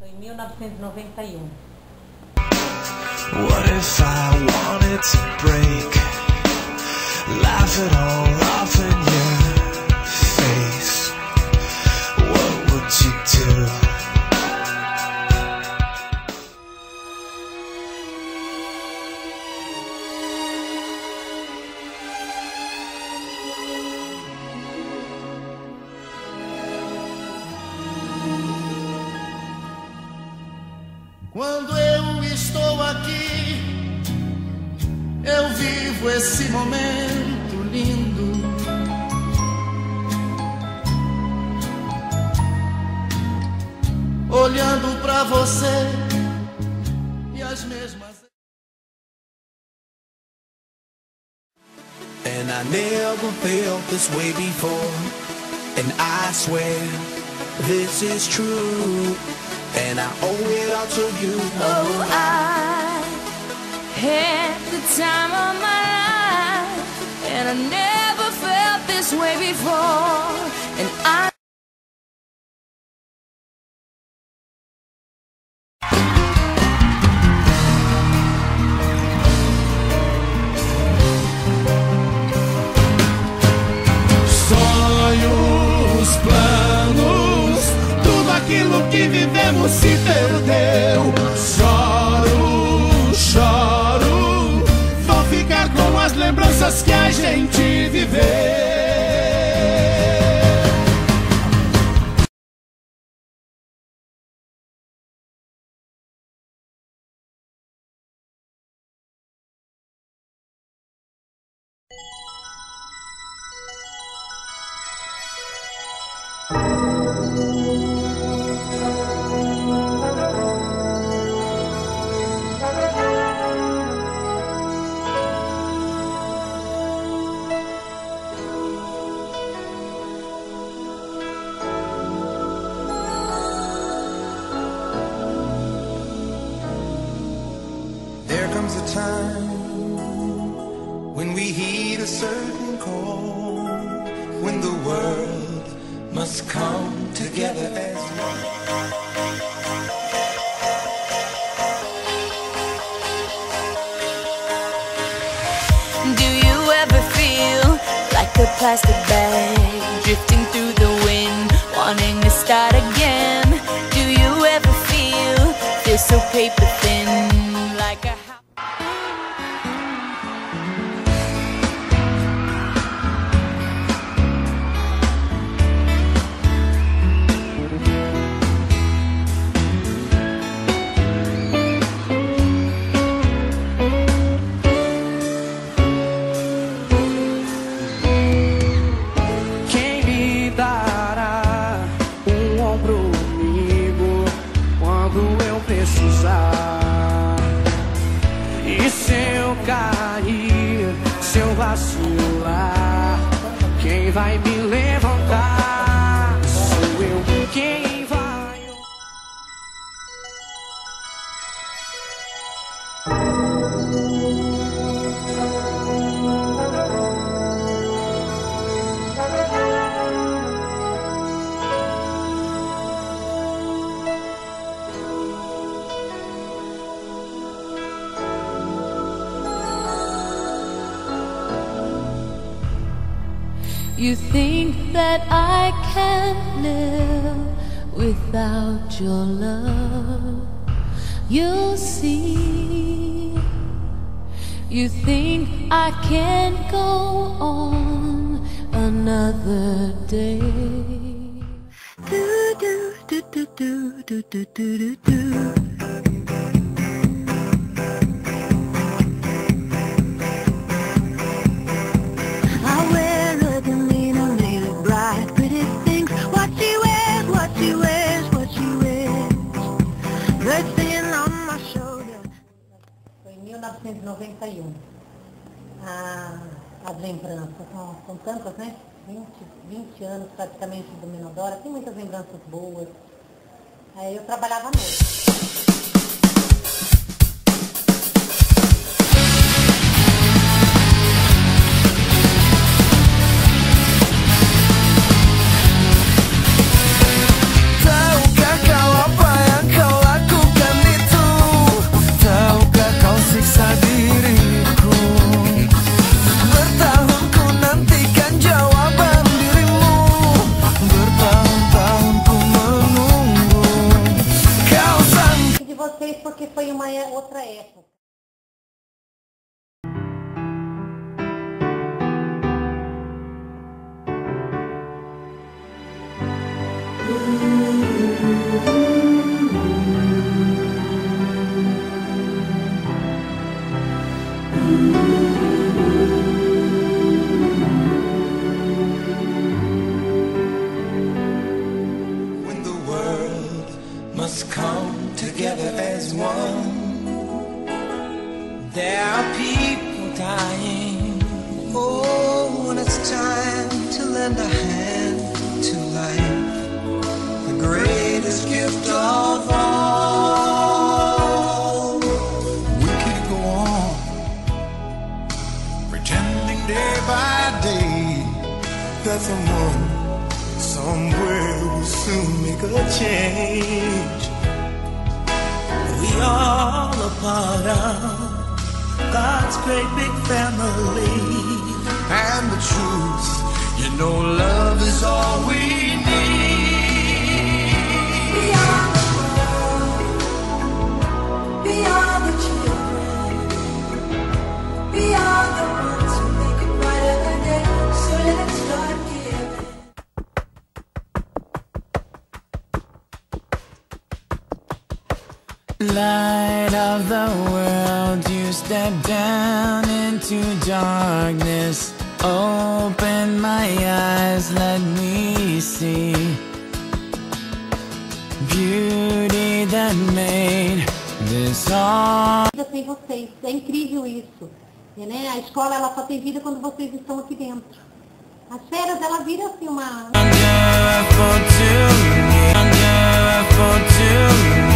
Foi em 1991. What if I wanted to break? Laugh it all off in your Quando eu estou aqui, eu vivo esse momento lindo. Olhando pra você e as mesmas. And I never felt this way before. And I swear this is true. And I owe it all to you. Oh, I had the time of my life, and I never felt this way before. Se perdeu. Time when we heed a certain call, when the world must come together as one. Do you ever feel like a plastic bag drifting through the wind, wanting to start again? Do you ever feel feel so paper thin, E se eu cair, se eu vacilar, quem vai me You think that I can't live without your love? You'll see. You think I can't go on another day? Do do do do do do do do do. 1991. Ah, as lembranças são, são tantas, né? 20, 20 anos praticamente do Minodora. Tem muitas lembranças boas. Aí eu trabalhava à noite. É- outra época. when the world must come There are people dying. Oh, when it's time to lend a hand to life, the greatest gift of all. We could go on pretending day by day that someone somewhere will soon make a change. We all a part of God's great big family. And the truth, you know, love is all we need. We are the world. We are the children. We are the ones who make it brighter day. So let's start giving. Light of the world, step down into darkness, open my eyes, let me see beauty that made this all. Sem vocês, é incrível isso. É, né? A escola ela só tem vida quando vocês estão aqui dentro. As férias ela vira assim uma. Wonderful to me, wonderful to me.